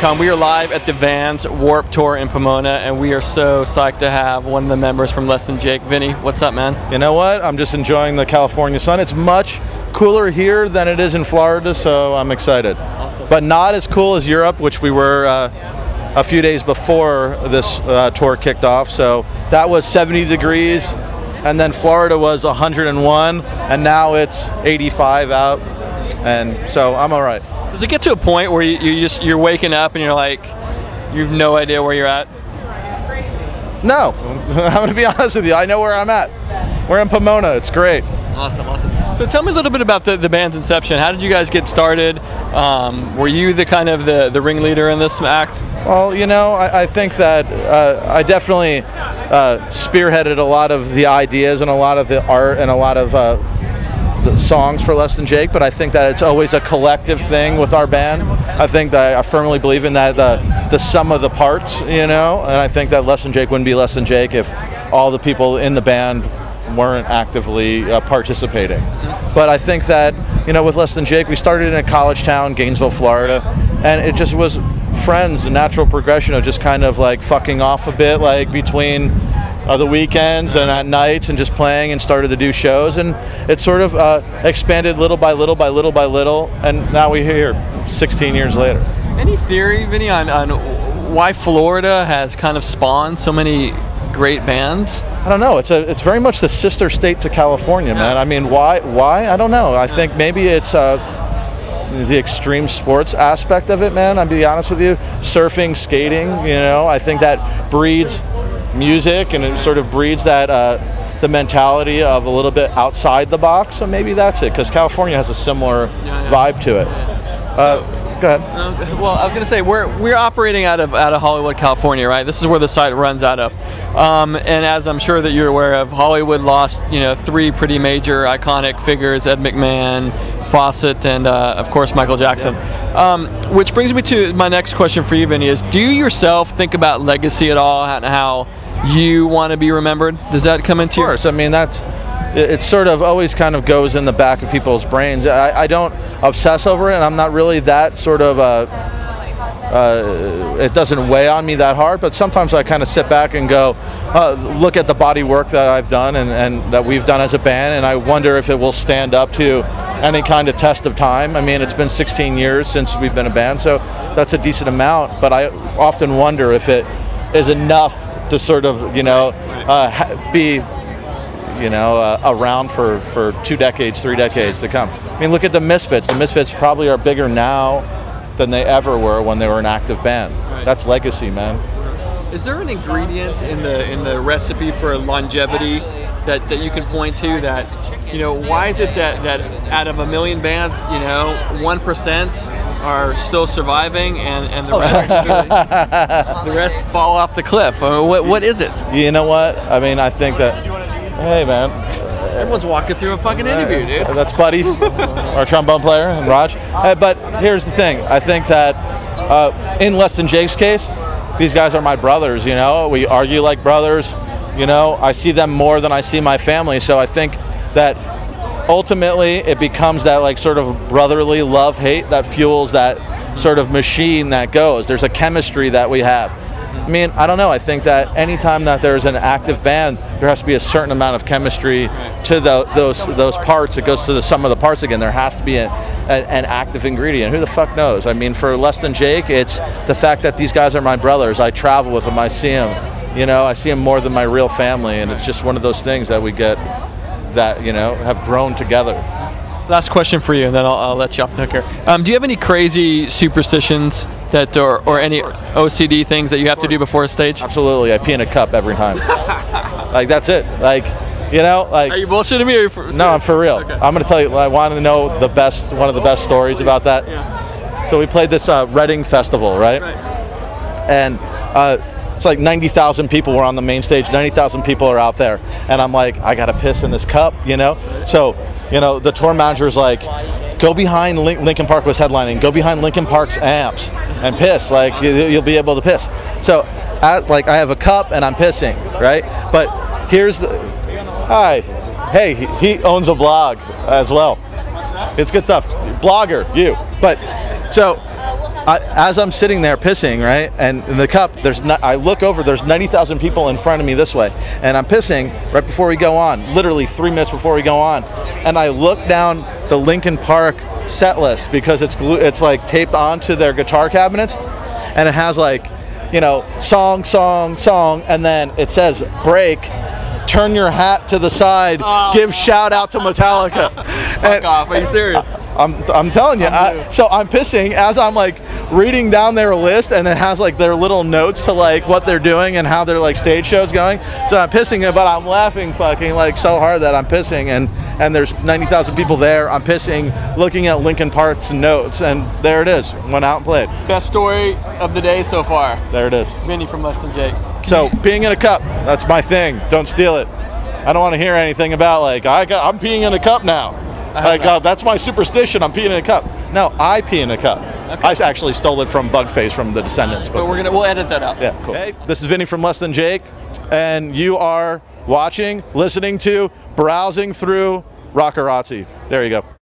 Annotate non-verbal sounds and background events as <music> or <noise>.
We are live at the Vans Warped Tour in Pomona, and we are so psyched to have one of the members from Less Than Jake. Vinnie, what's up, man? You know what? I'm just enjoying the California sun. It's much cooler here than it is in Florida, so I'm excited. Awesome. But not as cool as Europe, which we were uh, a few days before this uh, tour kicked off. So that was 70 degrees, and then Florida was 101, and now it's 85 out, and so I'm all right. Does it get to a point where you, you just you're waking up and you're like, you have no idea where you're at? No, <laughs> I'm going to be honest with you. I know where I'm at. We're in Pomona. It's great. Awesome, awesome. So tell me a little bit about the, the band's inception. How did you guys get started? Um, were you the kind of the, the ringleader in this act? Well, you know, I, I think that uh, I definitely uh, spearheaded a lot of the ideas and a lot of the art and a lot of uh, the songs for Less Than Jake, but I think that it's always a collective thing with our band. I think that I firmly believe in that the the sum of the parts, you know, and I think that Less Than Jake wouldn't be Less Than Jake if all the people in the band weren't actively uh, participating. But I think that you know, with Less Than Jake, we started in a college town, Gainesville, Florida, and it just was friends, a natural progression of just kind of like fucking off a bit, like between the weekends and at nights and just playing and started to do shows and it sort of uh, expanded little by little by little by little and now we're here 16 years later. Any theory, Vinnie, on, on why Florida has kind of spawned so many great bands? I don't know. It's a it's very much the sister state to California, man. I mean, why why? I don't know. I think maybe it's uh, the extreme sports aspect of it, man. I'll be honest with you. Surfing, skating, you know, I think that breeds music and it sort of breeds that uh, the mentality of a little bit outside the box. So maybe that's it because California has a similar yeah, yeah. vibe to it. Uh, Go ahead. Uh, well, I was going to say we're we're operating out of out of Hollywood, California, right? This is where the site runs out of. Um, and as I'm sure that you're aware of, Hollywood lost you know three pretty major iconic figures: Ed McMahon, Fawcett, and uh, of course Michael Jackson. Yeah. Um, which brings me to my next question for you, Vinnie: Is do you yourself think about legacy at all and how you want to be remembered? Does that come into? Of course. I mean that's it, sort of always kind of goes in the back of people's brains. I, I don't obsess over it, and I'm not really that sort of. Uh, uh, it doesn't weigh on me that hard, but sometimes I kind of sit back and go, uh, look at the body work that I've done and, and, that we've done as a band, and I wonder if it will stand up to any kind of test of time. I mean, it's been 16 years since we've been a band, so that's a decent amount, but I often wonder if it is enough to sort of, you know, uh, be you know, uh, around for, for two decades, three decades to come. I mean, look at the Misfits. The Misfits probably are bigger now than they ever were when they were an active band. Right. That's legacy, man. Is there an ingredient in the in the recipe for longevity that, that you can point to that you know why is it that, that out of a million bands you know one percent are still surviving and, and the rest <laughs> the rest fall off the cliff I mean, what, what is it you know what I mean I think that Hey, man. Everyone's walking through a fucking interview, dude. That's Buddy, <laughs> our trombone player, and Raj. Uh, but here's the thing. I think that uh, in Less Than Jake's case, these guys are my brothers, you know? We argue like brothers. You know, I see them more than I see my family. So I think that ultimately it becomes that like sort of brotherly love hate that fuels that sort of machine that goes. There's a chemistry that we have. I mean, I don't know. I think that anytime that there's an active band, there has to be a certain amount of chemistry to the, those those parts. It goes to the sum of the parts again. There has to be a, a, an active ingredient. Who the fuck knows? I mean, for less than Jake, it's the fact that these guys are my brothers. I travel with them. I see them. You know, I see them more than my real family, and it's just one of those things that we get that you know have grown together last question for you, and then I'll, I'll let you off the hook here. Um, do you have any crazy superstitions that, or, or any OCD things that you have to do before a stage? Absolutely, I pee in a cup every time. <laughs> like that's it. Like, you know, like. Are you bullshitting me? Or for, no, I'm for real. Okay. I'm gonna tell you. I want to know the best, one of the best stories about that. Yeah. So we played this uh, Reading festival, right? right. And. Uh, it's like 90,000 people were on the main stage. 90,000 people are out there, and I'm like, I gotta piss in this cup, you know. So you know, the tour manager is like, go behind Lin- Linkin Park was headlining, go behind Linkin Park's amps and piss. Like you'll be able to piss. So, at, like I have a cup and I'm pissing, right? But here's the, hi, hey, he, he owns a blog as well. It's good stuff. Blogger, you. But so I, as I'm sitting there pissing, right, and in the cup, there's not, I look over, there's 90,000 people in front of me this way, and I'm pissing right before we go on, literally three minutes before we go on, and I look down the Linkin Park set list because it's glue, it's like taped onto their guitar cabinets, and it has like, you know, song, song, song, and then it says break. Turn your hat to the side. Oh. Give shout out to Metallica. <laughs> Fuck off. Are you serious? I'm, I'm telling you. I, so I'm pissing as I'm like reading down their list, and it has like their little notes to like what they're doing and how their like stage show's going. So I'm pissing it, but I'm laughing fucking like so hard that I'm pissing, and and there's 90,000 people there. I'm pissing, looking at Linkin Park's notes, and there it is. Went out and played. Best story of the day so far. There it is. Vinnie from Less Than Jake. So peeing in a cup, that's my thing. Don't steal it. I don't want to hear anything about like I got, I'm peeing in a cup now. <laughs> Like uh, that's my superstition. I'm peeing in a cup. No, I pee in a cup. I actually stole it from Bugface from The Descendents. But we're gonna we'll edit that out. Yeah, cool. Hey, this is Vinnie from Less Than Jake, and you are watching, listening to, browsing through Rockerrazzi. There you go.